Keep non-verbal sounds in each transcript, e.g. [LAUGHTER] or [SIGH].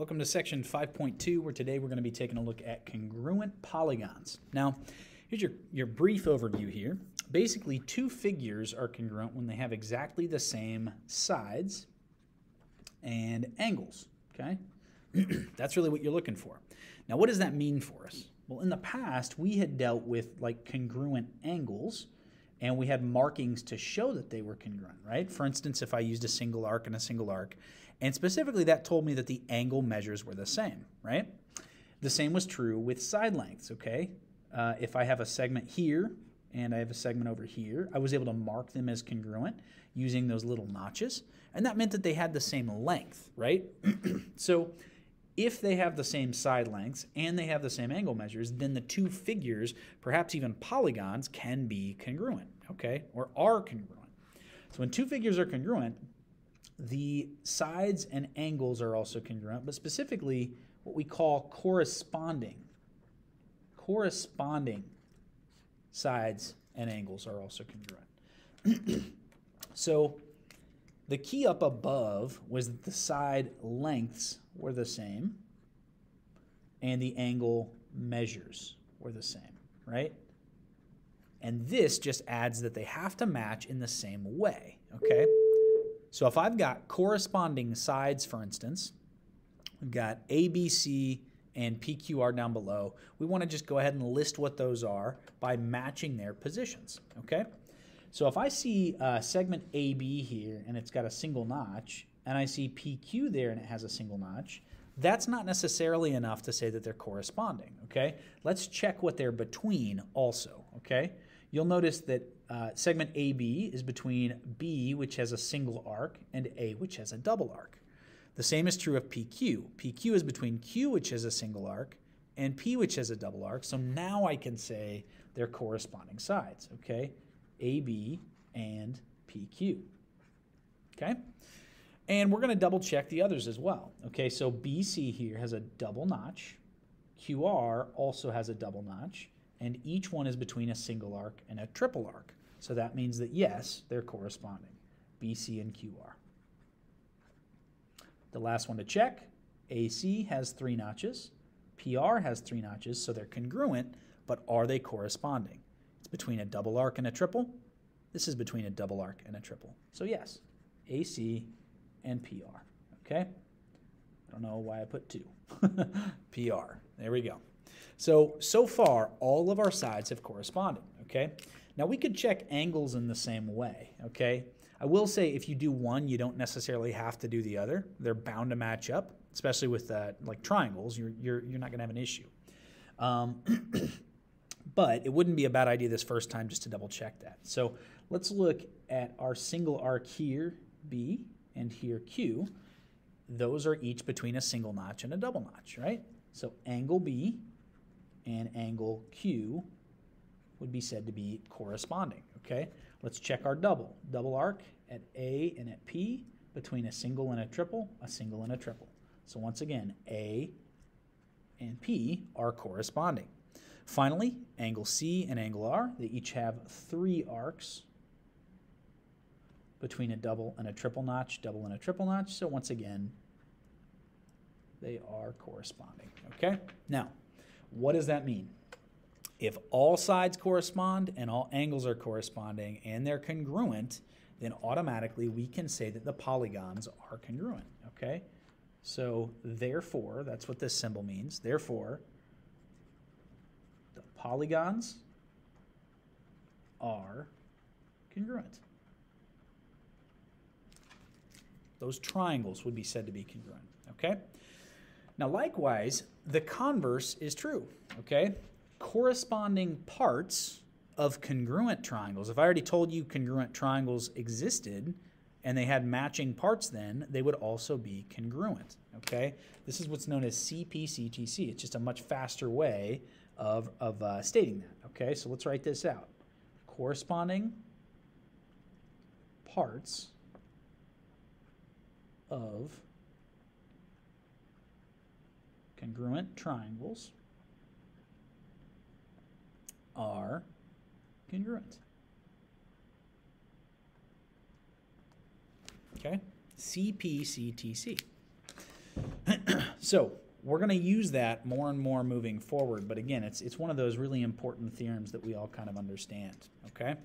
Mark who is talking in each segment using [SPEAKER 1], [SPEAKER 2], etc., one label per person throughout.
[SPEAKER 1] Welcome to section 5.2 where today we're going to be taking a look at congruent polygons. Now, here's your, your brief overview here. Basically, two figures are congruent when they have exactly the same sides and angles, okay? [CLEARS THROAT] That's really what you're looking for. Now, what does that mean for us? Well, in the past, we had dealt with like congruent angles, and we had markings to show that they were congruent, right? For instance, if I used a single arc and a single arc, and specifically that told me that the angle measures were the same, right? The same was true with side lengths, okay? Uh, if I have a segment here and I have a segment over here, I was able to mark them as congruent using those little notches, and that meant that they had the same length, right? [CLEARS THROAT] so if they have the same side lengths and they have the same angle measures, then the two figures, perhaps even polygons, can be congruent, okay, or are congruent. So when two figures are congruent, the sides and angles are also congruent, but specifically what we call corresponding. Corresponding sides and angles are also congruent. [CLEARS THROAT] so the key up above was that the side lengths were the same and the angle measures were the same, right? And this just adds that they have to match in the same way, okay? So if I've got corresponding sides, for instance, we've got ABC and PQR down below, we want to just go ahead and list what those are by matching their positions, okay? So if I see uh, segment AB here and it's got a single notch, and I see PQ there and it has a single notch, that's not necessarily enough to say that they're corresponding, okay? Let's check what they're between also, okay? You'll notice that uh, segment AB is between B, which has a single arc, and A, which has a double arc. The same is true of PQ. PQ is between Q, which has a single arc, and P, which has a double arc. So now I can say their corresponding sides, okay? AB and PQ, okay? And we're going to double check the others as well. Okay, so BC here has a double notch. QR also has a double notch. And each one is between a single arc and a triple arc. So that means that yes, they're corresponding, BC and QR. The last one to check, AC has three notches. PR has three notches, so they're congruent, but are they corresponding? It's between a double arc and a triple. This is between a double arc and a triple. So yes, AC and PR. Okay? I don't know why I put two. [LAUGHS] PR. There we go. So, so far, all of our sides have corresponded. Okay? Now, we could check angles in the same way. Okay? I will say if you do one, you don't necessarily have to do the other. They're bound to match up, especially with uh, like triangles. You're, you're, you're not to have an issue. Um, [CLEARS THROAT] but it wouldn't be a bad idea this first time just to double check that. So let's look at our single arc here, B, and here Q, those are each between a single notch and a double notch, right? So angle B and angle Q would be said to be corresponding, okay? Let's check our double. Double arc at A and at P between a single and a triple, a single and a triple. So once again, A and P are corresponding. Finally, angle C and angle R, they each have three arcs between a double and a triple notch, double and a triple notch. So once again, they are corresponding. Okay? Now, what does that mean? If all sides correspond and all angles are corresponding and they're congruent, then automatically we can say that the polygons are congruent. Okay? So therefore, that's what this symbol means. Therefore, the polygons are congruent. Those triangles would be said to be congruent, okay? Now, likewise, the converse is true, okay? Corresponding parts of congruent triangles, if I already told you congruent triangles existed and they had matching parts then, they would also be congruent, okay? This is what's known as CPCTC. It's just a much faster way of, of uh, stating that, okay? So let's write this out. Corresponding parts of congruent triangles are congruent. Okay? CPCTC. [CLEARS THROAT] So we're going to use that more and more moving forward. But again, it's, it's one of those really important theorems that we all kind of understand. Okay?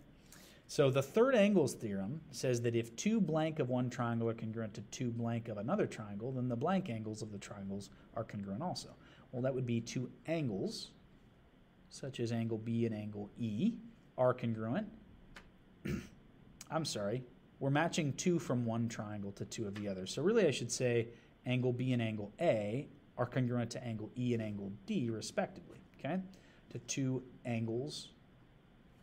[SPEAKER 1] So the third angles theorem says that if two blank of one triangle are congruent to two blank of another triangle, then the blank angles of the triangles are congruent also. Well, that would be two angles, such as angle B and angle E, are congruent. [CLEARS THROAT] I'm sorry, we're matching two from one triangle to two of the other. So really I should say angle B and angle A are congruent to angle E and angle D respectively, okay? To two angles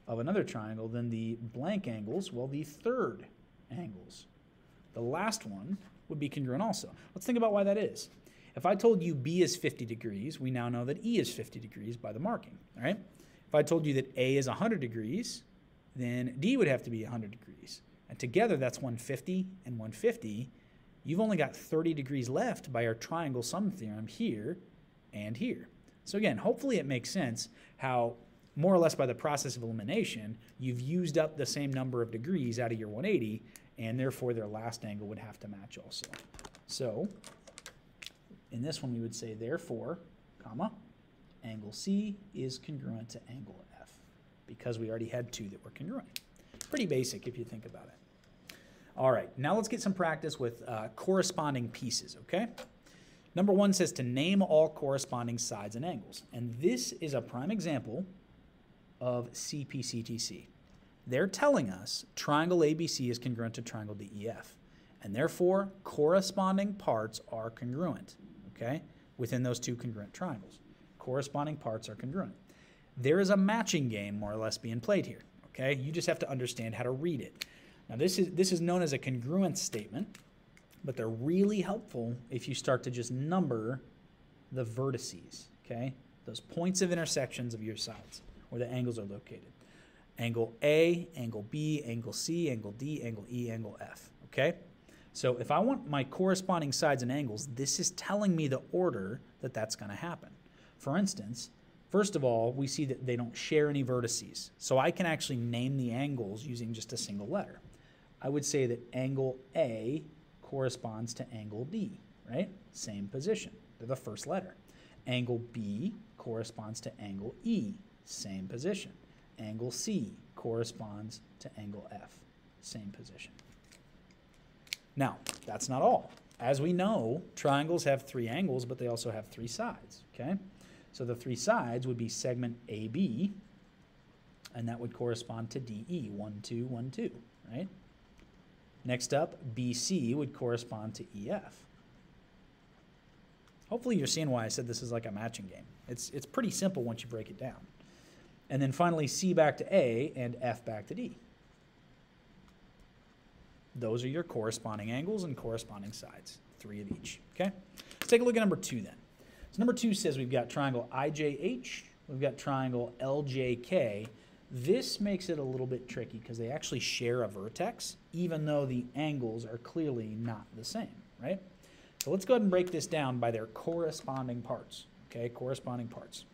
[SPEAKER 1] of another triangle, then the blank angles, well, the third angles. The last one would be congruent also. Let's think about why that is. If I told you B is 50 degrees, we now know that E is 50 degrees by the marking, right? If I told you that A is 100 degrees, then D would have to be 100 degrees. And together, that's 150 and 150. You've only got 30 degrees left by our triangle sum theorem here and here. So again, hopefully it makes sense how more or less by the process of elimination, you've used up the same number of degrees out of your 180, and therefore their last angle would have to match also. So in this one, we would say therefore, comma, angle C is congruent to angle F because we already had two that were congruent. Pretty basic if you think about it. All right, now let's get some practice with uh, corresponding pieces, okay? Number one says to name all corresponding sides and angles. And this is a prime example of CPCTC. They're telling us triangle ABC is congruent to triangle DEF, and therefore corresponding parts are congruent, okay, within those two congruent triangles. Corresponding parts are congruent. There is a matching game more or less being played here, okay? You just have to understand how to read it. Now this is, this is known as a congruence statement, but they're really helpful if you start to just number the vertices, okay? Those points of intersections of your sides where the angles are located. Angle A, angle B, angle C, angle D, angle E, angle F, okay? So if I want my corresponding sides and angles, this is telling me the order that that's going to happen. For instance, first of all, we see that they don't share any vertices. So I can actually name the angles using just a single letter. I would say that angle A corresponds to angle D, right? Same position. They're the first letter. Angle B corresponds to angle E, same position. Angle C corresponds to angle F, same position. Now, that's not all. As we know, triangles have three angles, but they also have three sides, okay? So the three sides would be segment AB, and that would correspond to DE, 1, 2, 1, 2, right? Next up, BC would correspond to EF. Hopefully you're seeing why I said this is like a matching game. It's, it's pretty simple once you break it down. And then finally, C back to A and F back to D. Those are your corresponding angles and corresponding sides, three of each. Okay? Let's take a look at number two then. So number two says we've got triangle IJH, we've got triangle LJK. This makes it a little bit tricky because they actually share a vertex, even though the angles are clearly not the same, right? So let's go ahead and break this down by their corresponding parts, okay? Corresponding parts.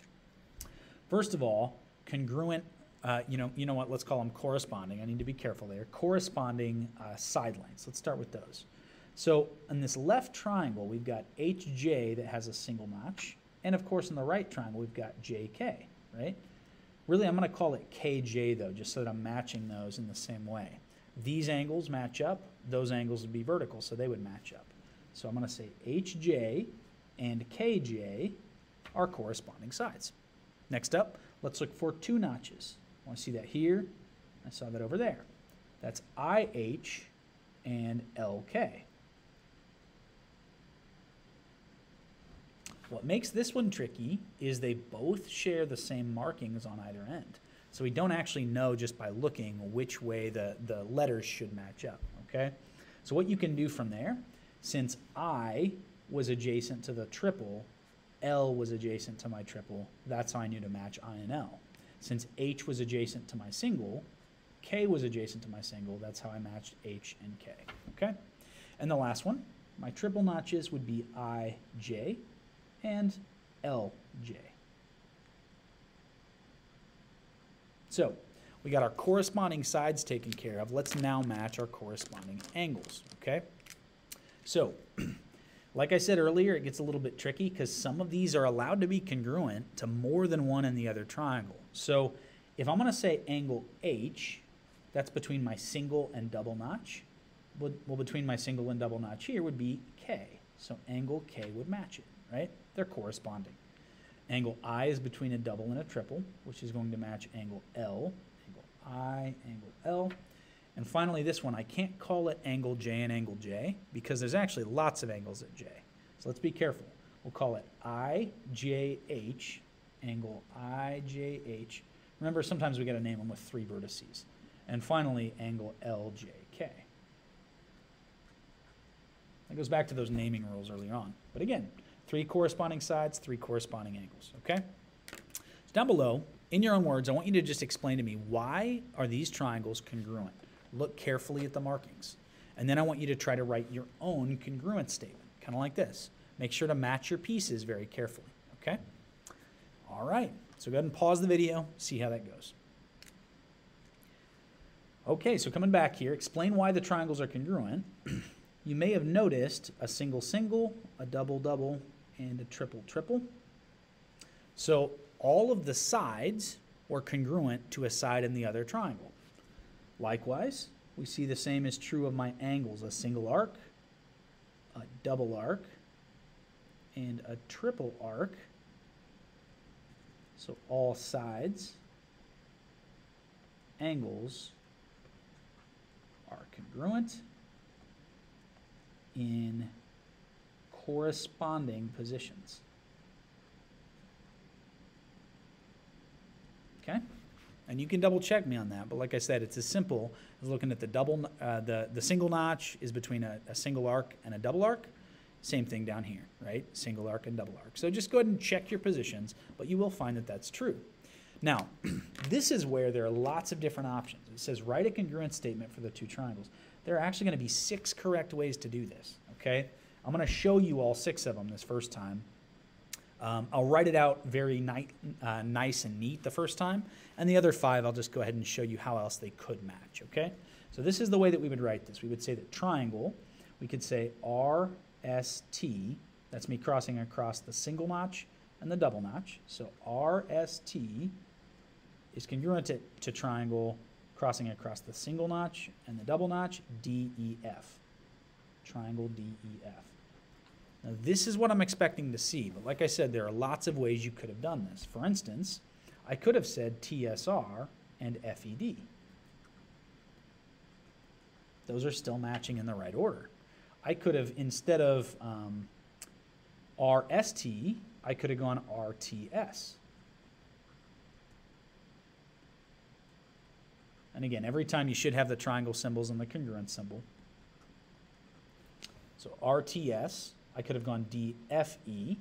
[SPEAKER 1] First of all, congruent, uh, you know, you know what? Let's call them corresponding. I need to be careful there. Corresponding uh, side lengths. Let's start with those. So in this left triangle, we've got HJ that has a single notch, and of course in the right triangle we've got JK, right? Really, I'm going to call it KJ though, just so that I'm matching those in the same way. These angles match up; those angles would be vertical, so they would match up. So I'm going to say HJ and KJ are corresponding sides. Next up, let's look for two notches. I want to see that here. I saw that over there. That's IH and LK. What makes this one tricky is they both share the same markings on either end. So we don't actually know just by looking which way the, the letters should match up, okay? So what you can do from there, since I was adjacent to the triple, L was adjacent to my triple, that's how I knew to match I and L. Since H was adjacent to my single, K was adjacent to my single, that's how I matched H and K, okay? And the last one, my triple notches would be I, J, and LJ. So we got our corresponding sides taken care of. Let's now match our corresponding angles, okay? So [CLEARS THROAT] Like I said earlier, it gets a little bit tricky because some of these are allowed to be congruent to more than one in the other triangle. So if I'm going to say angle H, that's between my single and double notch. Well, between my single and double notch here would be K. So angle K would match it, right? They're corresponding. Angle I is between a double and a triple, which is going to match angle L, angle I, angle L. And finally, this one, I can't call it angle J and angle J because there's actually lots of angles at J. So let's be careful. We'll call it IJH, angle IJH. Remember, sometimes we got to name them with three vertices. And finally, angle LJK. That goes back to those naming rules earlier on. But again, three corresponding sides, three corresponding angles, okay? So down below, in your own words, I want you to just explain to me why are these triangles congruent? Look carefully at the markings. And then I want you to try to write your own congruent statement, kind of like this. Make sure to match your pieces very carefully, okay? All right, so go ahead and pause the video, see how that goes. Okay, so coming back here, explain why the triangles are congruent. [CLEARS THROAT] you may have noticed a single single, a double double, and a triple triple. So all of the sides were congruent to a side in the other triangle. Likewise, we see the same is true of my angles, a single arc, a double arc, and a triple arc. So all sides, angles are congruent in corresponding positions. Okay? And you can double check me on that, but like I said, it's as simple as looking at the double, uh, the, the single notch is between a, a single arc and a double arc. Same thing down here, right? Single arc and double arc. So just go ahead and check your positions, but you will find that that's true. Now, [CLEARS THROAT] this is where there are lots of different options. It says write a congruent statement for the two triangles. There are actually going to be six correct ways to do this, okay? I'm going to show you all six of them this first time. Um, I'll write it out very ni uh, nice and neat the first time, and the other five I'll just go ahead and show you how else they could match, okay? So this is the way that we would write this. We would say that triangle, we could say RST, that's me crossing across the single notch and the double notch. So RST is congruent to, to triangle crossing across the single notch and the double notch, DEF, triangle DEF. Now, this is what I'm expecting to see, but like I said, there are lots of ways you could have done this. For instance, I could have said TSR and FED. Those are still matching in the right order. I could have, instead of um, RST, I could have gone RTS. And again, every time you should have the triangle symbols and the congruent symbol. So RTS I could have gone DFE.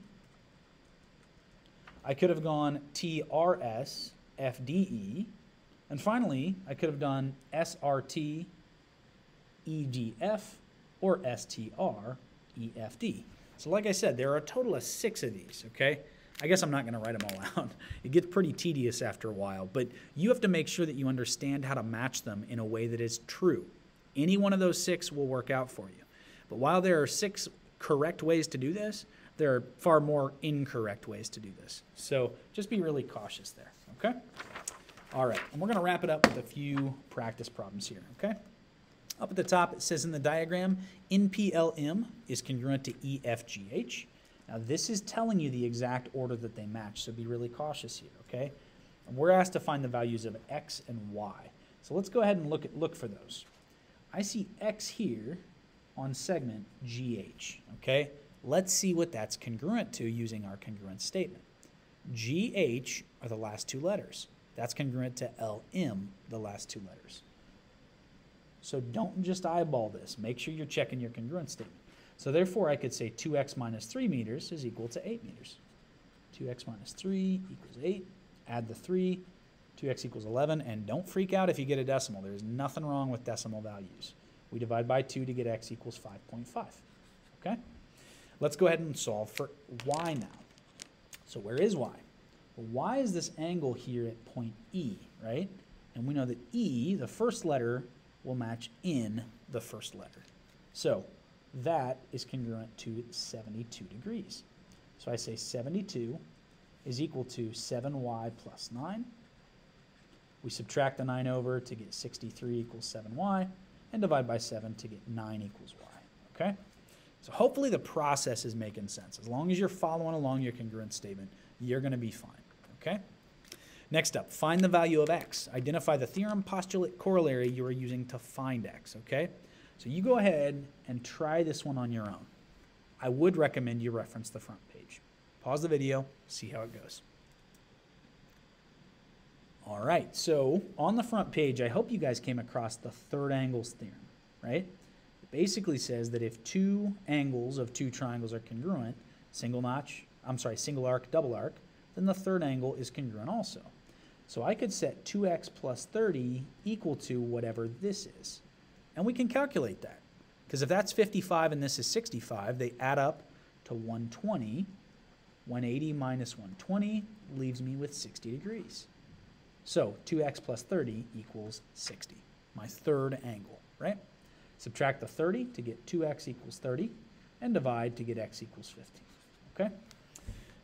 [SPEAKER 1] I could have gone TRS, FDE. And finally, I could have done SRT, EGF, or STR, EFD. So like I said, there are a total of six of these, okay? I guess I'm not going to write them all [LAUGHS] out. It gets pretty tedious after a while, but you have to make sure that you understand how to match them in a way that is true. Any one of those six will work out for you. But while there are six correct ways to do this, there are far more incorrect ways to do this. So just be really cautious there, okay? All right, and we're going to wrap it up with a few practice problems here, okay? Up at the top, it says in the diagram, NPLM is congruent to EFGH. Now, this is telling you the exact order that they match, so be really cautious here, okay? And we're asked to find the values of x and y. So let's go ahead and look, at, look for those. I see x here on segment GH, okay? Let's see what that's congruent to using our congruent statement. GH are the last two letters. That's congruent to LM, the last two letters. So don't just eyeball this. Make sure you're checking your congruent statement. So therefore, I could say 2x minus 3 meters is equal to 8 meters. 2x minus 3 equals 8. Add the 3. 2x equals 11. And don't freak out if you get a decimal. There's nothing wrong with decimal values. We divide by 2 to get x equals 5.5. Okay? Let's go ahead and solve for y now. So where is y? Well, y is this angle here at point E, right? And we know that E, the first letter, will match in the first letter. So that is congruent to 72 degrees. So I say 72 is equal to 7y plus 9. We subtract the 9 over to get 63 equals 7y, and divide by 7 to get 9 equals y. Okay? So hopefully the process is making sense. As long as you're following along your congruence statement, you're going to be fine. Okay? Next up, find the value of x. Identify the theorem, postulate, corollary you are using to find x. Okay? So you go ahead and try this one on your own. I would recommend you reference the front page. Pause the video, see how it goes. All right, so on the front page, I hope you guys came across the third angles theorem, right? It basically says that if two angles of two triangles are congruent, single notch, I'm sorry, single arc, double arc, then the third angle is congruent also. So I could set 2x plus 30 equal to whatever this is. And we can calculate that. Because if that's 55 and this is 65, they add up to 120. 180 minus 120 leaves me with 60 degrees. So 2x plus 30 equals 60, my third angle, right? Subtract the 30 to get 2x equals 30, and divide to get x equals 15, okay?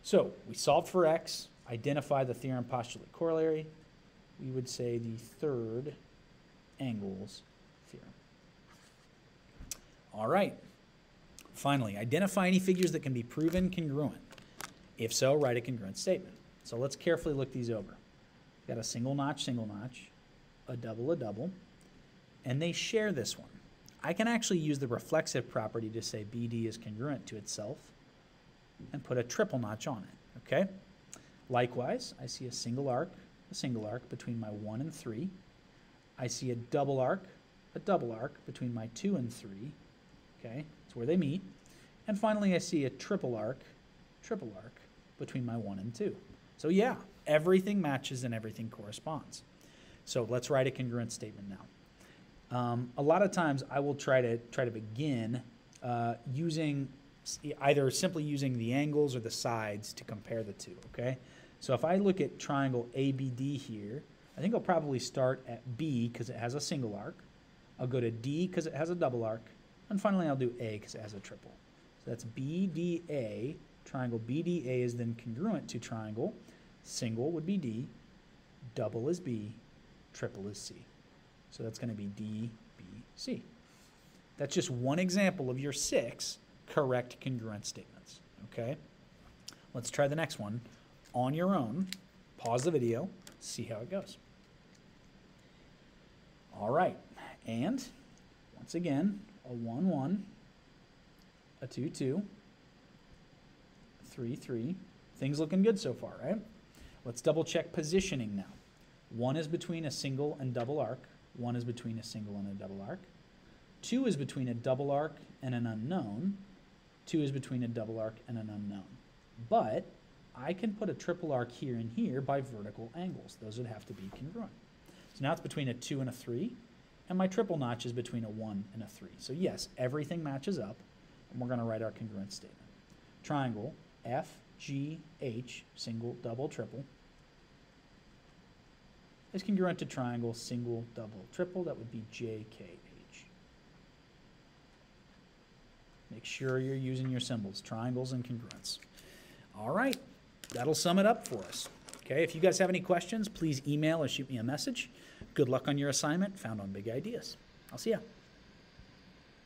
[SPEAKER 1] So we solved for x, identify the theorem postulate corollary. We would say the third angles theorem. All right. Finally, identify any figures that can be proven congruent. If so, write a congruent statement. So let's carefully look these over. Got a single notch, single notch, a double, a double, and they share this one. I can actually use the reflexive property to say BD is congruent to itself and put a triple notch on it, okay? Likewise, I see a single arc, a single arc between my 1 and 3. I see a double arc, a double arc between my 2 and 3, okay? It's where they meet. And finally, I see a triple arc, triple arc between my 1 and 2. So yeah, everything matches and everything corresponds. So let's write a congruent statement now. Um, a lot of times I will try to try to begin uh, using either simply using the angles or the sides to compare the two, okay? So if I look at triangle ABD here, I think I'll probably start at B because it has a single arc. I'll go to D because it has a double arc. And finally, I'll do A because it has a triple. So that's BDA. Triangle BDA is then congruent to triangle Single would be D, double is B, triple is C. So that's going to be D, B, C. That's just one example of your six correct congruent statements. Okay? Let's try the next one on your own. Pause the video, see how it goes. All right. And once again, a 1 1, a 2 2, 3 3. Things looking good so far, right? Let's double check positioning now. One is between a single and double arc. One is between a single and a double arc. Two is between a double arc and an unknown. Two is between a double arc and an unknown. But I can put a triple arc here and here by vertical angles. Those would have to be congruent. So now it's between a 2 and a 3, and my triple notch is between a 1 and a 3. So yes, everything matches up, and we're going to write our congruent statement. Triangle F G, H, single, double, triple, is congruent to triangle, single, double, triple. That would be J, K, H. Make sure you're using your symbols, triangles and congruents. All right, that'll sum it up for us. Okay, if you guys have any questions, please email or shoot me a message. Good luck on your assignment found on Big Ideas. I'll see ya.